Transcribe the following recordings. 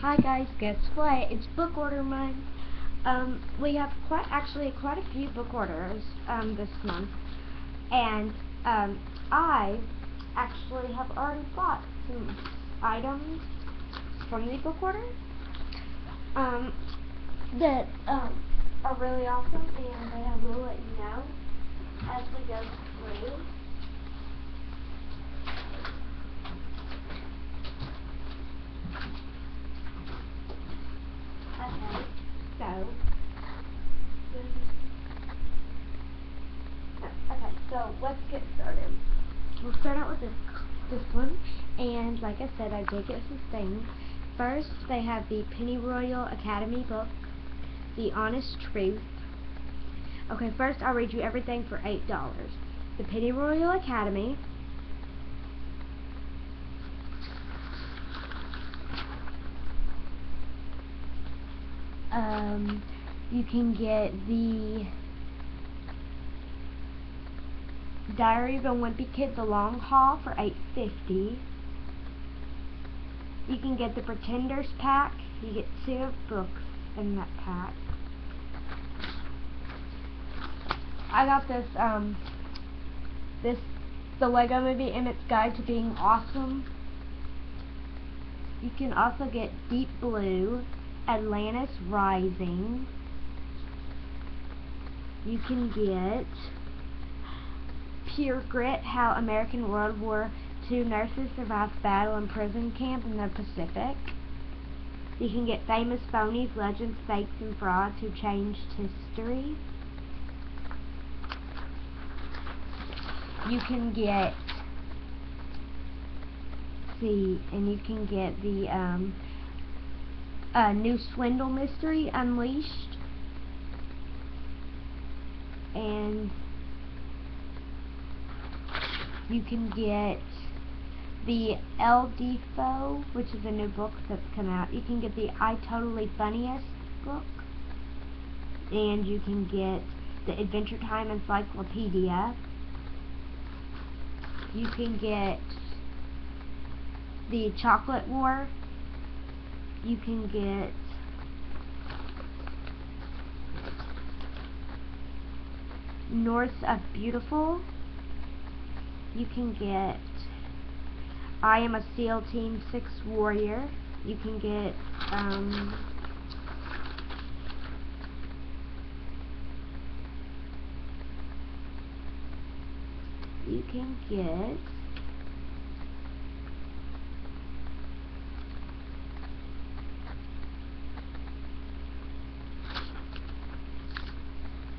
Hi guys, guess what? It's book order month. Um, we have quite actually quite a few book orders um, this month, and um, I actually have already bought some items from the book order um, that um, are really awesome, and I will let you know as we go through. Okay, so. Okay, so let's get started. We'll start out with this this one, like I said, I did get some things. First, they have the Pennyroyal Academy book, The Honest Truth. Okay, first I'll read you everything for eight dollars. The Pennyroyal Academy. Um, you can get the Diary of a Wimpy Kid The Long Haul for eight fifty. You can get the Pretenders pack. You get two books in that pack. I got this um this the Lego Movie and its Guide to Being Awesome. You can also get Deep Blue, Atlantis Rising. You can get Pure Grit, How American World War II Nurses survive Battle in Prison Camp in the Pacific. You can get Famous Phonies, Legends, Fakes, and Frauds Who Changed History. You can get, see, and you can get the um, uh, new Swindle Mystery Unleashed. And you can get the El Deafo, which is a new book that's come out. You can get the I Totally Funniest book. And you can get the Adventure Time Encyclopedia. You can get the Chocolate War. You can get North of Beautiful. You can get I Am a SEAL Team 6 Warrior. You can get um, you can get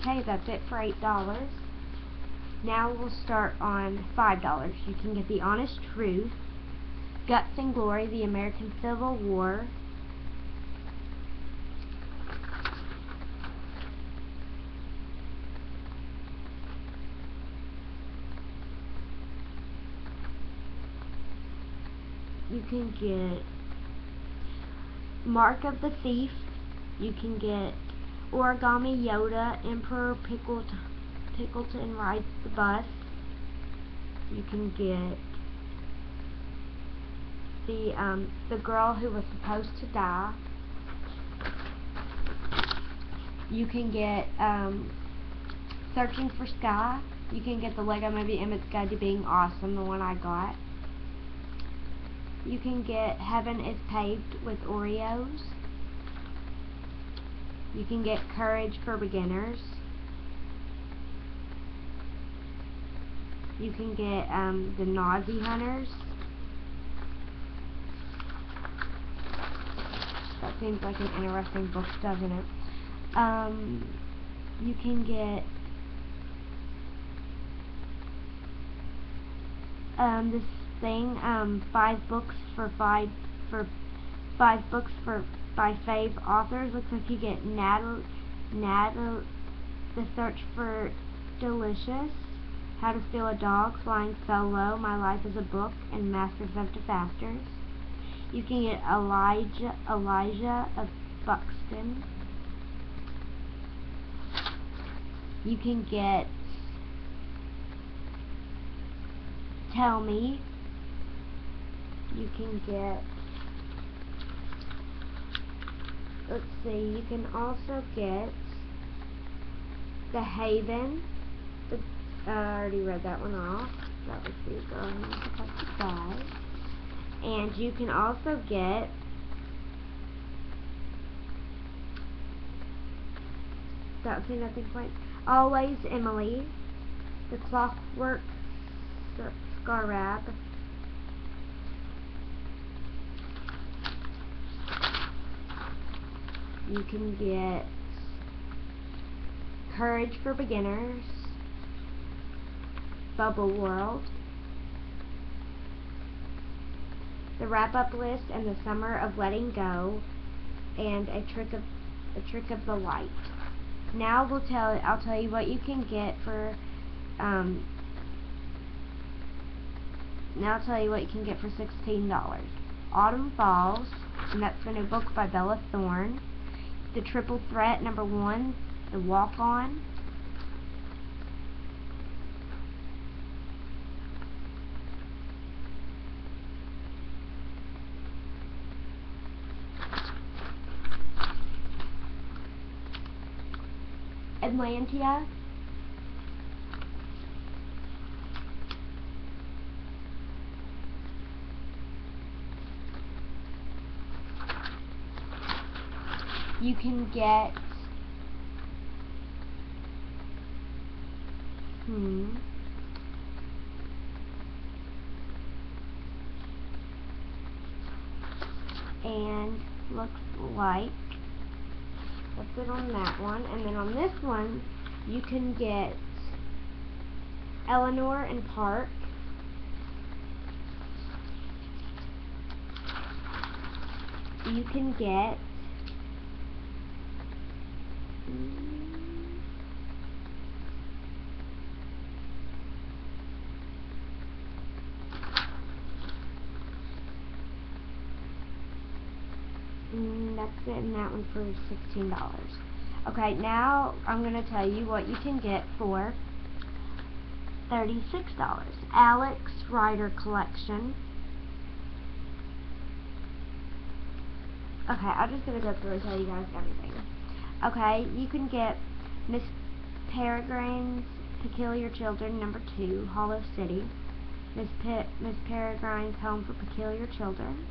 Okay, that's it for eight dollars. Now we'll start on five dollars. You can get The Honest Truth, Guts and Glory, The American Civil War, you can get Mark of the Thief, you can get Origami Yoda, Emperor Pickled, Pickletine Rides the Bus, you can get the um, the girl who was supposed to die. You can get um, Searching for Sky. You can get the Lego Movie Emmet's Guide to Being Awesome, the one I got. You can get Heaven is Paved with Oreos. You can get Courage for Beginners. You can get um, the Nazi Hunters. That seems like an interesting book, doesn't it? Um, you can get um, this thing, um, five books for five for five books for by fave authors. Looks like you get Natal Natal The Search for Delicious, How to Steal a Dog, Flying Solo, My Life as a Book, and Masters of Disasters. You can get Elijah Elijah of Buxton. You can get Tell Me. You can get let's see, you can also get The Haven. The, uh, I already read that one off. That was the die. And you can also get Don't say nothing quite. Always Emily. The Clockwork Scarab. You can get Courage for Beginners, Bubble World, The Wrap Up List and the Summer of Letting Go, and a trick of a trick of the light. Now we'll tell I'll tell you what you can get for um, now I'll tell you what you can get for $16. Autumn Falls, and that's the new book by Bella Thorne. The Triple Threat, number one, The Walk On. Atlantia. You can get hmm and looks like it on that one. And then on this one, you can get Eleanor and Park. You can get Mm, that's it in that one for $16. Okay, now I'm going to tell you what you can get for $36. Alex Rider Collection. Okay, I'm just going to go through and tell you guys everything. Okay, you can get Miss Peregrine's Peculiar Children, number 2, Hollow City. Miss, Miss Peregrine's Home for Peculiar Children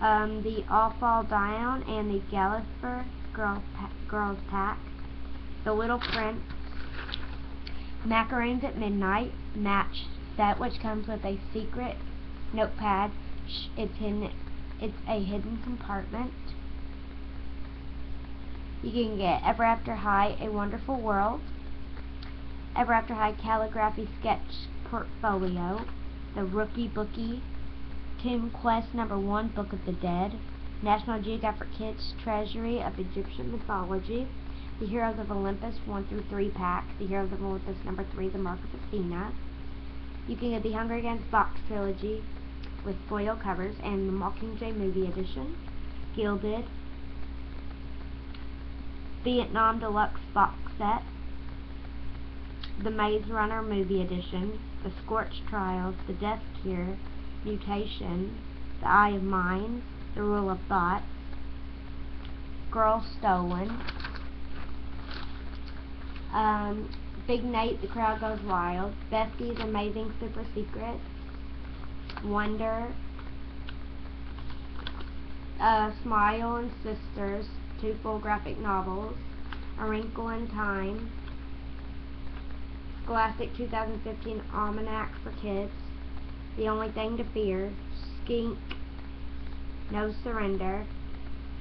um, the All Fall Down and the Gallagher Girls, pa Girls Pack, The Little Prince, Macaroons at Midnight match set, which comes with a secret notepad. It's in it's a hidden compartment. You can get Ever After High, A Wonderful World, Ever After High Calligraphy Sketch Portfolio, The Rookie Bookie Tomb Quest number 1, Book of the Dead, National Geographic Kids Treasury of Egyptian Mythology, The Heroes of Olympus 1 through 3 pack, The Heroes of Olympus number 3, The Mark of Athena. You can get the Hunger Games box trilogy with foil covers and the Mockingjay movie edition, Gilded, Vietnam Deluxe box set, the Maze Runner movie edition, The Scorch Trials, The Death Cure, mutation, the eye of mind, the rule of thought, girl stolen, um, Big Nate, the crowd goes wild, Bestie's amazing super secrets, Wonder, uh, Smile and Sisters, two full graphic novels, A Wrinkle in Time, Scholastic 2015 Almanac for Kids, the Only Thing to Fear, Skink, No Surrender,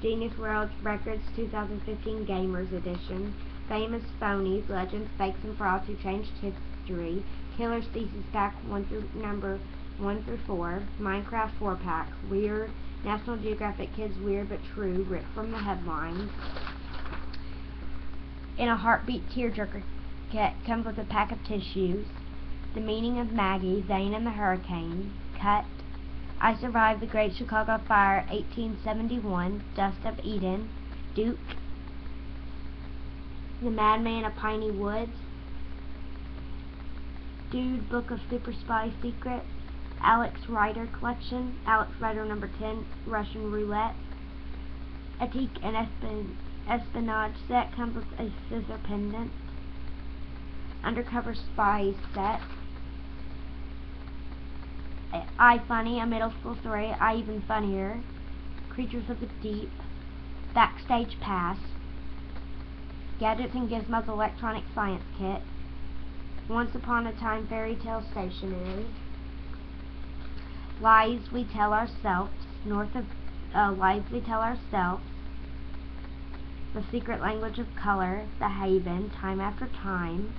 Guinness World Records 2015 Gamers Edition, Famous Phonies, Legends, Fakes, and Frauds Who Changed History, Killer's Thesis Pack 1 through number 1 through 4, Minecraft 4 Pack, Weird, National Geographic Kids Weird But True, ripped from the headlines. In a Heartbeat Tearjerker kit comes with a pack of tissues. The Meaning of Maggie, Zane and the Hurricane, Cut, I Survived the Great Chicago Fire, 1871, Dust of Eden, Duke, The Madman of Piney Woods, Dude, Book of Super Spy Secrets, Alex Rider Collection, Alex Rider number 10, Russian Roulette, teak and espionage set comes with a scissor pendant. Undercover spy set. I Funny, a middle school story, I Even Funnier. Creatures of the Deep. Backstage Pass. Gadgets and Gizmos Electronic Science Kit. Once Upon a Time Fairy Tale Stationery. Lies We Tell Ourselves. North of uh, Lies We Tell Ourselves. The Secret Language of Color. The Haven. Time After Time.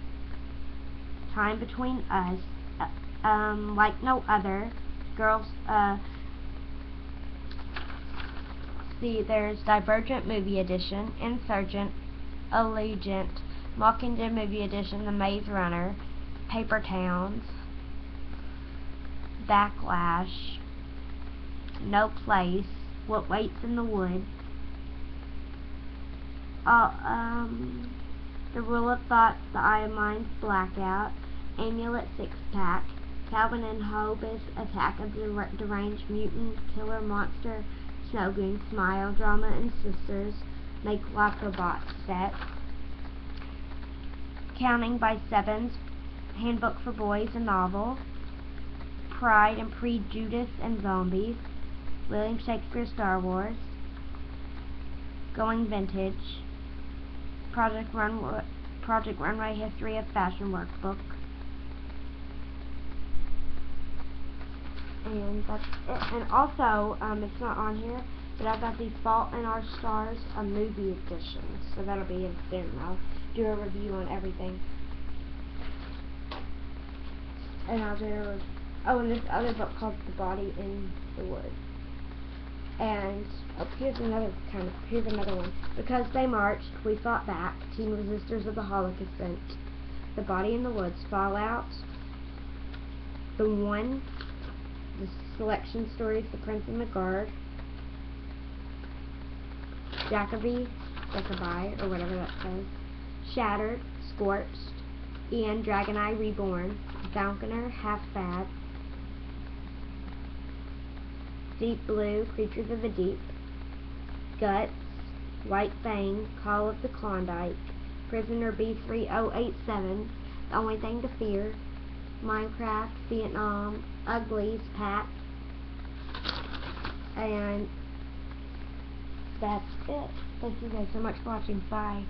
Time Between Us. Um, like No Other. Girls, uh, see, there's Divergent Movie Edition, Insurgent, Allegiant, Mockingjay Movie Edition, The Maze Runner, Paper Towns, Backlash, No Place, What Waits in the Woods, uh, um, The Rule of Thoughts, The Eye of Minds, Blackout, Amulet Six Pack, Calvin and Hobbes Attack of the Deranged Mutant Killer Monster Snow Goon Smile Drama and Sisters Make Locker Box Set. Counting by Sevens Handbook for Boys a novel. Pride and Prejudice and Zombies. William Shakespeare Star Wars. Going Vintage. Project Runway Project Runway History of Fashion Workbook and that's it. And also, um, it's not on here, but I've got the Fault in Our Stars, a movie edition, so that'll be in soon. I'll do a review on everything. And I'll do, oh, and this other book called The Body in the Woods. And, oh, here's another kind of, here's another one. Because they marched, we fought back, Team resistors of the Holocaust. The Body in the Woods, Fallout, The One, selection stories, The Prince and the Guard, Jacoby, Jacobi, or whatever that says, Shattered, Scorched, and Dragon Eye Reborn, Falconer, Half Bad, Deep Blue, Creatures of the Deep, Guts, White Fang, Call of the Klondike, Prisoner B3087, The Only Thing to Fear, Minecraft, Vietnam, Uglies, Pack, and that's it. Thank you guys so much for watching. Bye.